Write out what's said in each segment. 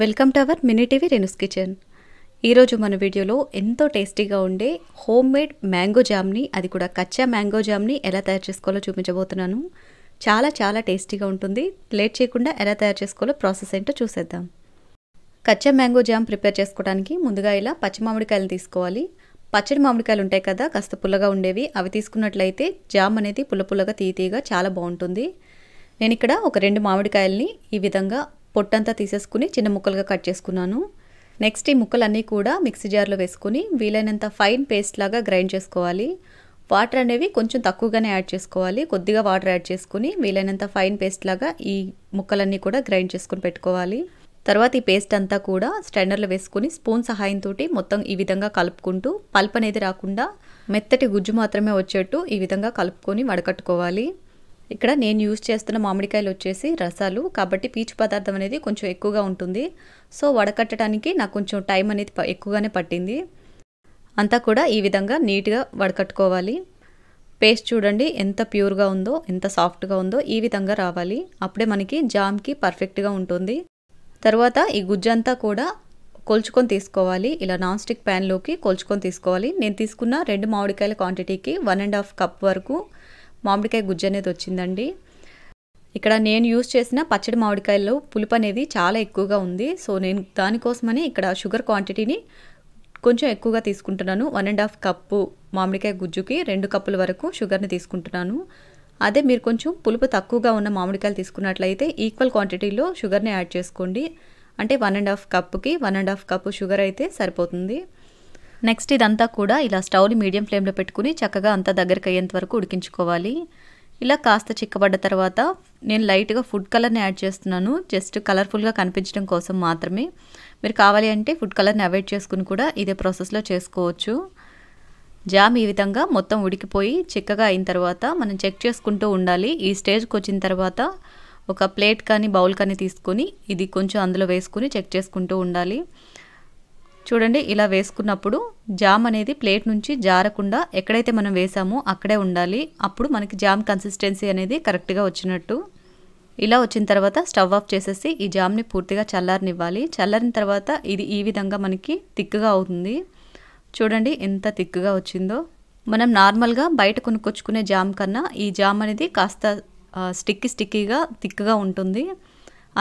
Welcome to our mini TV Renu's kitchen. ఈరోజు మన వీడియోలో ఎంతో టేస్టీగా ఉండే హోమ్ మేడ్ మ్యాంగో జామ్ని అది కూడా కచ్చా మ్యాంగో జామ్ని ఎలా తయారు చేసుకోవాలో చూపించబోతున్నాను. చాలా చాలా టేస్టీగా ఉంటుంది. లేట్ చేయకుండా ఎలా తయారు చేసుకోవాలో ప్రాసెస్ ఏంటో చూసేద్దాం. కచ్చా మ్యాంగో జామ్ ప్రిపేర్ చేసుకోవడానికి ముందుగా ఇలా పచ్చి మామిడికాయలు తీసుకోవాలి. పచ్చడి మామిడికాయలు ఉంటాయి కదా కాస్త పుల్లగా ఉండేవి. అవి తీసుకున్నట్లయితే జామ్ అనేది పుల్ల పుల్లగా తీయగా చాలా బాగుంటుంది. నేను ఇక్కడ ఒక రెండు మామిడికాయల్ని ఈ విధంగా పొట్టంతా తీసేసుకుని చిన్న ముక్కలుగా కట్ చేసుకున్నాను. నెక్స్ట్ ఈ ముక్కలన్నీ కూడా మిక్సీ జార్లో వేసుకుని వీలైనంత ఫైన్ పేస్ట్ లాగా గ్రైండ్ చేసుకోవాలి. వాటర్ అనేవి కొంచెం తక్కువగానే యాడ్ చేసుకోవాలి. కొద్దిగా వాటర్ యాడ్ చేసుకుని వీలైనంత ఫైన్ పేస్ట్ లాగా ఈ ముక్కలన్నీ కూడా గ్రైండ్ చేసుకుని పెట్టుకోవాలి. తర్వాత ఈ పేస్ట్ అంతా కూడా స్టైనర్లో వేసుకుని స్పూన్ సహాయంతో మొత్తం ఈ విధంగా కలుపుకుంటూ పల్ప్ అనేది రాకుండా మెత్తటి గుజ్జు మాత్రమే వచ్చేట్టు ఈ విధంగా కలుపుకొని వడకట్టుకోవాలి. ఇక్కడ నేను యూజ్ చేస్తున్న మామిడికాయలు వచ్చేసి రసాలు. కాబట్టి పీచు పదార్థం అనేది కొంచెం ఎక్కువగా ఉంటుంది. సో వడకట్టడానికి నాకు కొంచెం టైం అనేది ఎక్కువగానే పట్టింది. అంతా కూడా ఈ విధంగా నీట్గా వడకట్టుకోవాలి. పేస్ట్ చూడండి ఎంత ప్యూర్గా ఉందో ఎంత సాఫ్ట్గా ఉందో ఈ విధంగా రావాలి. అప్పుడే మనకి జామ్కి పర్ఫెక్ట్గా ఉంటుంది. తర్వాత ఈ గుజ్జంతా కూడా కొలుచుకొని తీసుకోవాలి. ఇలా నాన్ స్టిక్ ప్యాన్లోకి కొలుచుకొని తీసుకోవాలి. నేను తీసుకున్న రెండు మామిడికాయల క్వాంటిటీకి వన్ అండ్ హాఫ్ కప్ వరకు మామిడికాయ గుజ్జు అనేది వచ్చిందండి. ఇక్కడ నేను యూస్ చేసిన పచ్చడి మామిడికాయల్లో పులుపు అనేది చాలా ఎక్కువగా ఉంది. సో నేను దానికోసమని ఇక్కడ షుగర్ క్వాంటిటీని కొంచెం ఎక్కువగా తీసుకుంటున్నాను. వన్ అండ్ హాఫ్ కప్పు మామిడికాయ గుజ్జుకి రెండు కప్పుల వరకు షుగర్ని తీసుకుంటున్నాను. అదే మీరు కొంచెం పులుపు తక్కువగా ఉన్న మామిడికాయలు తీసుకున్నట్లయితే ఈక్వల్ క్వాంటిటీలో షుగర్ని యాడ్ చేసుకోండి. అంటే వన్ అండ్ హాఫ్ కప్పుకి one and half cup sugar అయితే సరిపోతుంది. నెక్స్ట్ ఇదంతా కూడా ఇలా స్టవ్ని మీడియం ఫ్లేమ్లో పెట్టుకుని చక్కగా అంతా దగ్గరికి అయ్యేంత వరకు ఉడికించుకోవాలి. ఇలా కాస్త చిక్కబడ్డ తర్వాత నేను లైట్గా ఫుడ్ కలర్ని యాడ్ చేస్తున్నాను. జస్ట్ కలర్ఫుల్గా కనిపించడం కోసం మాత్రమే. మీరు కావాలి అంటే ఫుడ్ కలర్ని అవాయిడ్ చేసుకుని కూడా ఇదే ప్రాసెస్లో చేసుకోవచ్చు. జామ్ ఈ విధంగా మొత్తం ఉడికిపోయి చిక్కగా అయిన తర్వాత మనం చెక్ చేసుకుంటూ ఉండాలి. ఈ స్టేజ్కి వచ్చిన తర్వాత ఒక ప్లేట్ కానీ బౌల్ కానీ తీసుకొని ఇది కొంచెం అందులో వేసుకుని చెక్ చేసుకుంటూ ఉండాలి. చూడండి ఇలా వేసుకున్నప్పుడు జామ్ అనేది ప్లేట్ నుంచి జారకుండా ఎక్కడైతే మనం వేసామో అక్కడే ఉండాలి. అప్పుడు మనకి జామ్ కన్సిస్టెన్సీ అనేది కరెక్ట్గా వచ్చినట్టు. ఇలా వచ్చిన తర్వాత స్టవ్ ఆఫ్ చేసేసి ఈ జామ్ని పూర్తిగా చల్లారనివ్వాలి. చల్లారిన తర్వాత ఇది ఈ విధంగా మనకి థిక్గా అవుతుంది. చూడండి ఎంత థిక్గా వచ్చిందో. మనం నార్మల్గా బయట కొనుక్కొచ్చుకునే జామ్ కన్నా ఈ జామ్ అనేది కాస్త స్టిక్కీ స్టిక్కీగా థిక్గా ఉంటుంది.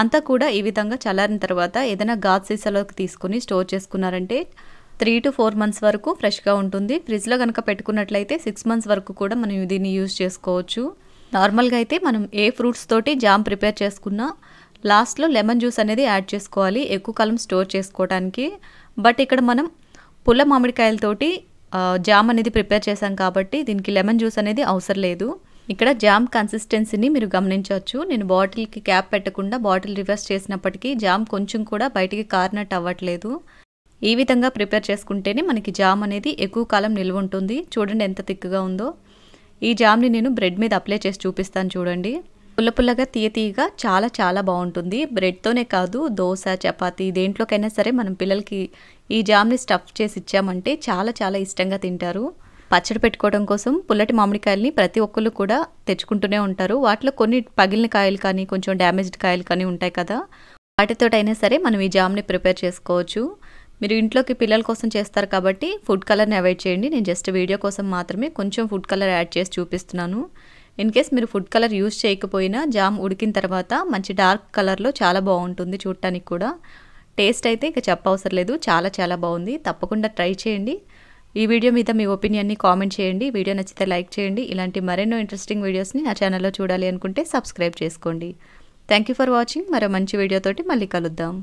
అంతా కూడా ఈ విధంగా చల్లారిన తర్వాత ఏదైనా గాజ్ సీసాలోకి తీసుకొని స్టోర్ చేసుకున్నారంటే త్రీ టు ఫోర్ మంత్స్ వరకు ఫ్రెష్గా ఉంటుంది. ఫ్రిడ్జ్లో కనుక పెట్టుకున్నట్లయితే సిక్స్ మంత్స్ వరకు కూడా మనం దీన్ని యూజ్ చేసుకోవచ్చు. నార్మల్గా అయితే మనం ఏ ఫ్రూట్స్ తోటి జామ్ ప్రిపేర్ చేసుకున్నా లాస్ట్లో లెమన్ జ్యూస్ అనేది యాడ్ చేసుకోవాలి ఎక్కువ కాలం స్టోర్ చేసుకోవడానికి బట్ ఇక్కడ మనం పుల్ల మామిడికాయలతోటి జామ్ అనేది ప్రిపేర్ చేసాం కాబట్టి దీనికి లెమన్ జ్యూస్ అనేది అవసరం లేదు. ఇక్కడ జామ్ కన్సిస్టెన్సీని మీరు గమనించవచ్చు. నేను బాటిల్కి క్యాప్ పెట్టకుండా బాటిల్ రివర్స్ చేసినప్పటికీ జామ్ కొంచెం కూడా బయటికి కారినట్టు అవ్వట్లేదు. ఈ విధంగా ప్రిపేర్ చేసుకుంటేనే మనకి జామ్ అనేది ఎక్కువ కాలం నిల్వ ఉంటుంది. చూడండి ఎంత థిక్గా ఉందో. ఈ జామ్ని నేను బ్రెడ్ మీద అప్లై చేసి చూపిస్తాను చూడండి. పుల్ల పుల్లగా తీయ తీయగా చాలా చాలా బాగుంటుంది. బ్రెడ్తోనే కాదు దోశ చపాతి దేంట్లోకైనా సరే మనం పిల్లలకి ఈ జామ్ని స్టఫ్ చేసి ఇచ్చామంటే చాలా చాలా ఇష్టంగా తింటారు. పచ్చడి పెట్టుకోవడం కోసం పుల్లటి మామిడికాయల్ని ప్రతి ఒక్కళ్ళు కూడా తెచ్చుకుంటూనే ఉంటారు. వాటిలో కొన్ని పగిలిన కాయలు కానీ కొంచెం డ్యామేజ్డ్ కాయలు కానీ ఉంటాయి కదా. వాటితోటైనా సరే మనం ఈ జామ్ని ప్రిపేర్ చేసుకోవచ్చు. మీరు ఇంట్లోకి పిల్లల కోసం చేస్తారు కాబట్టి ఫుడ్ కలర్ని అవాయిడ్ చేయండి. నేను జస్ట్ వీడియో కోసం మాత్రమే కొంచెం ఫుడ్ కలర్ యాడ్ చేసి చూపిస్తున్నాను. ఇన్ కేస్ మీరు ఫుడ్ కలర్ యూజ్ చేయకపోయినా జామ్ ఉడికిన తర్వాత మంచి డార్క్ కలర్లో చాలా బాగుంటుంది చూడటానికి కూడా. టేస్ట్ అయితే ఇక చెప్పవసరం లేదు. చాలా చాలా బాగుంది. తప్పకుండా ట్రై చేయండి. ఈ వీడియో మీద మీ ఒపీనియన్ని కామెంట్ చేయండి. వీడియో నచ్చితే లైక్ చేయండి. ఇలాంటి మరెన్నో ఇంట్రెస్టింగ్ వీడియోస్ని నా ఛానల్లో చూడాలి అనుకుంటే సబ్స్క్రైబ్ చేసుకోండి. థ్యాంక్ యూ ఫర్ వాచింగ్ మరో మంచి వీడియోతోటి మళ్ళీ కలుద్దాం.